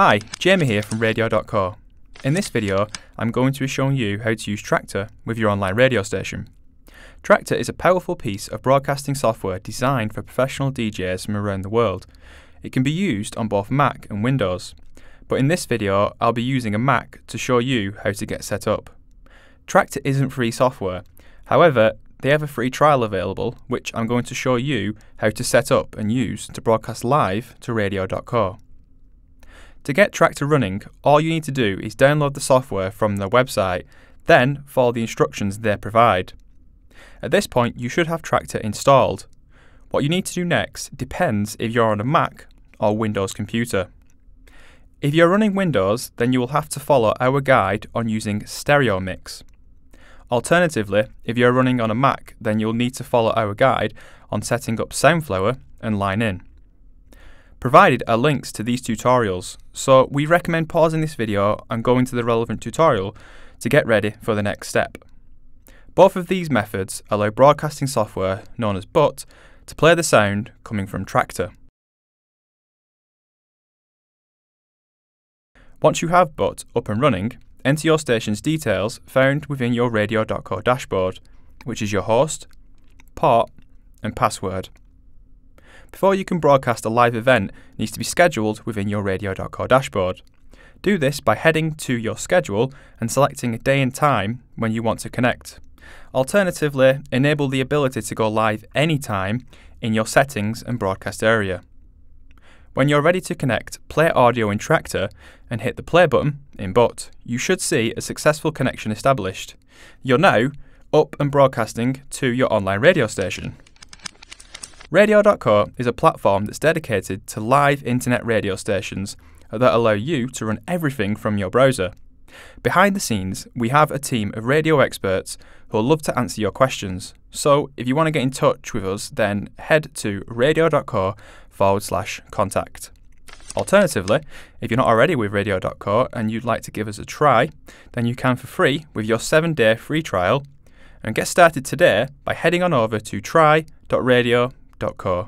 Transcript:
Hi, Jamie here from Radio.co. In this video, I'm going to be showing you how to use Traktor with your online radio station. Traktor is a powerful piece of broadcasting software designed for professional DJs from around the world. It can be used on both Mac and Windows, but in this video, I'll be using a Mac to show you how to get set up. Traktor isn't free software, however, they have a free trial available, which I'm going to show you how to set up and use to broadcast live to radio.co. To get Traktor running, all you need to do is download the software from their website, then follow the instructions they provide. At this point, you should have Traktor installed. What you need to do next depends if you're on a Mac or Windows computer. If you're running Windows, then you will have to follow our guide on using Stereo Mix. Alternatively, if you're running on a Mac, then you'll need to follow our guide on setting up Soundflower and Line In. Provided are links to these tutorials, so we recommend pausing this video and going to the relevant tutorial to get ready for the next step. Both of these methods allow broadcasting software known as BUTT to play the sound coming from Traktor. Once you have BUTT up and running, enter your station's details found within your radio.co dashboard, which is your host, port, and password. Before you can broadcast a live event needs to be scheduled within your radio.co dashboard. Do this by heading to your schedule and selecting a day and time when you want to connect. Alternatively, enable the ability to go live anytime in your settings and broadcast area. When you're ready to connect, play audio in Traktor and hit the play button in BUTT. You should see a successful connection established. You're now up and broadcasting to your online radio station. Radio.co is a platform that's dedicated to live internet radio stations that allow you to run everything from your browser. Behind the scenes, we have a team of radio experts who'll love to answer your questions. So if you want to get in touch with us, then head to radio.co forward slash contact. Alternatively, if you're not already with radio.co and you'd like to give us a try, then you can for free with your seven day free trial and get started today by heading on over to try.radio.co co.